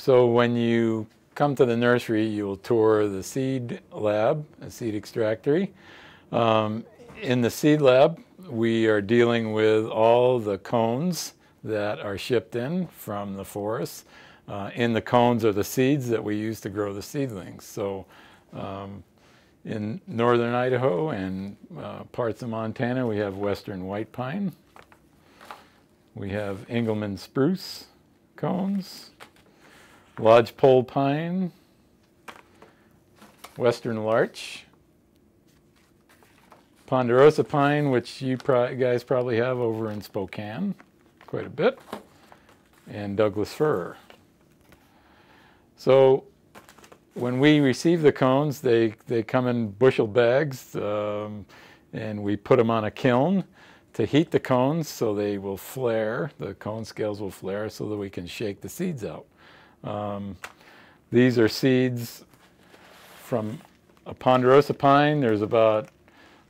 So when you come to the nursery, you'll tour the seed lab, a seed extractory. Um, in the seed lab, we are dealing with all the cones that are shipped in from the forest. Uh, in the cones are the seeds that we use to grow the seedlings. So um, in northern Idaho and uh, parts of Montana, we have western white pine. We have Engelmann spruce cones. Lodgepole pine, western larch, ponderosa pine, which you pro guys probably have over in Spokane quite a bit, and Douglas fir. So when we receive the cones, they, they come in bushel bags, um, and we put them on a kiln to heat the cones so they will flare, the cone scales will flare so that we can shake the seeds out. Um, these are seeds from a ponderosa pine. There's about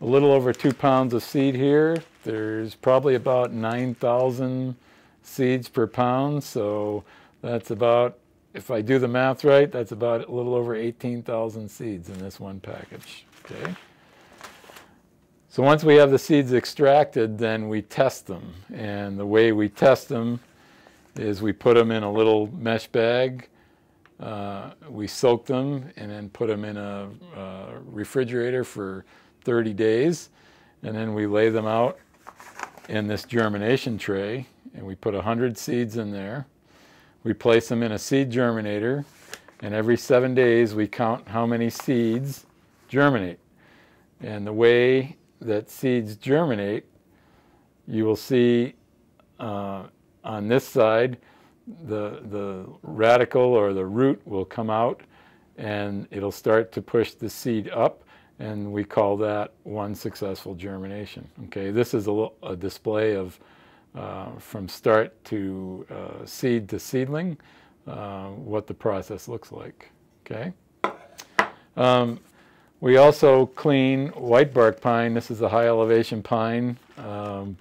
a little over two pounds of seed here. There's probably about 9,000 seeds per pound. So that's about, if I do the math right, that's about a little over 18,000 seeds in this one package. Okay. So once we have the seeds extracted, then we test them. And the way we test them is we put them in a little mesh bag. Uh, we soak them and then put them in a, a refrigerator for 30 days. And then we lay them out in this germination tray and we put 100 seeds in there. We place them in a seed germinator and every seven days we count how many seeds germinate. And the way that seeds germinate, you will see uh, on this side, the, the radicle or the root will come out and it'll start to push the seed up and we call that one successful germination. Okay, this is a, a display of uh, from start to uh, seed to seedling, uh, what the process looks like. Okay. Um, we also clean white bark pine. This is a high elevation pine. Um,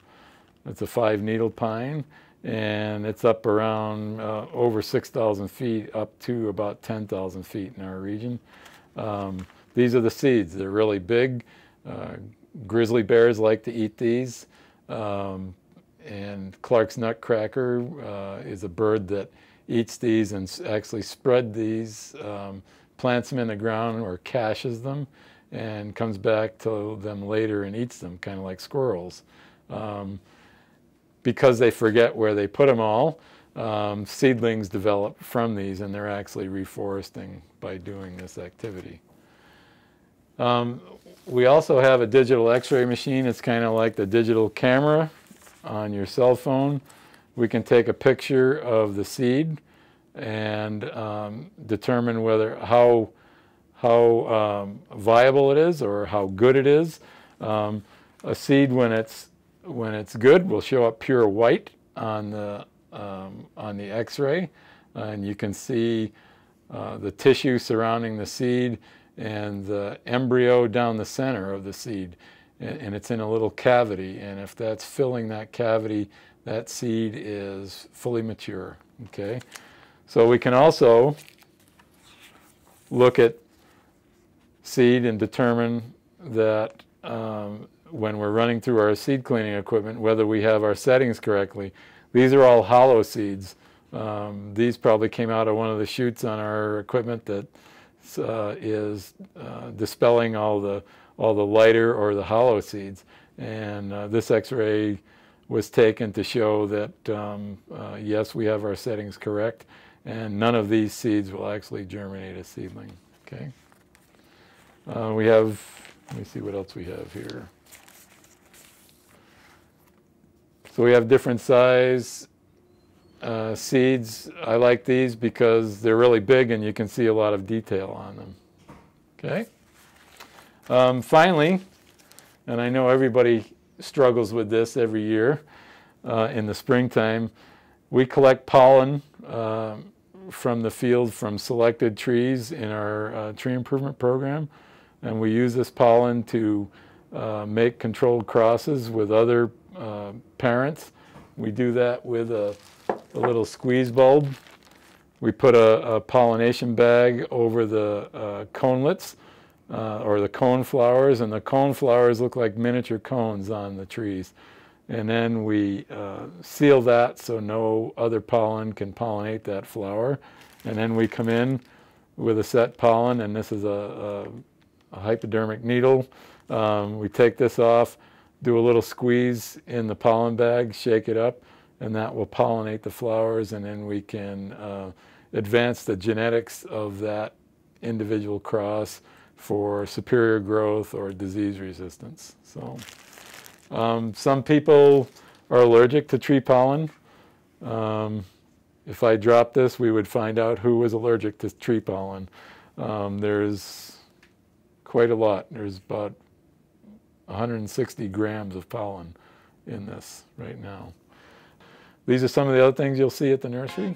it's a five needle pine and it's up around uh, over 6,000 feet up to about 10,000 feet in our region. Um, these are the seeds. They're really big. Uh, grizzly bears like to eat these. Um, and Clark's nutcracker uh, is a bird that eats these and actually spread these, um, plants them in the ground or caches them, and comes back to them later and eats them, kind of like squirrels. Um, because they forget where they put them all, um, seedlings develop from these and they're actually reforesting by doing this activity. Um, we also have a digital x-ray machine. It's kind of like the digital camera on your cell phone. We can take a picture of the seed and um, determine whether how how um, viable it is or how good it is. Um, a seed when it's when it's good, will show up pure white on the, um, on the x-ray. And you can see uh, the tissue surrounding the seed and the embryo down the center of the seed. And, and it's in a little cavity. And if that's filling that cavity, that seed is fully mature. Okay. So we can also look at seed and determine that um, when we're running through our seed cleaning equipment, whether we have our settings correctly. These are all hollow seeds. Um, these probably came out of one of the chutes on our equipment that uh, is uh, dispelling all the all the lighter or the hollow seeds. And uh, this X-ray was taken to show that um, uh, yes, we have our settings correct, and none of these seeds will actually germinate a seedling. Okay. Uh, we have. Let me see what else we have here. So we have different size uh, seeds. I like these because they're really big and you can see a lot of detail on them. Okay. Um, finally, and I know everybody struggles with this every year uh, in the springtime, we collect pollen uh, from the field from selected trees in our uh, tree improvement program. And we use this pollen to uh, make controlled crosses with other uh, parents. We do that with a, a little squeeze bulb. We put a, a pollination bag over the uh, conelets uh, or the cone flowers, and the cone flowers look like miniature cones on the trees. And then we uh, seal that so no other pollen can pollinate that flower. And then we come in with a set pollen, and this is a, a, a hypodermic needle. Um, we take this off, do a little squeeze in the pollen bag, shake it up, and that will pollinate the flowers, and then we can uh, advance the genetics of that individual cross for superior growth or disease resistance. So. Um, some people are allergic to tree pollen. Um, if I dropped this, we would find out who was allergic to tree pollen. Um, there's quite a lot. There's about 160 grams of pollen in this right now. These are some of the other things you'll see at the nursery.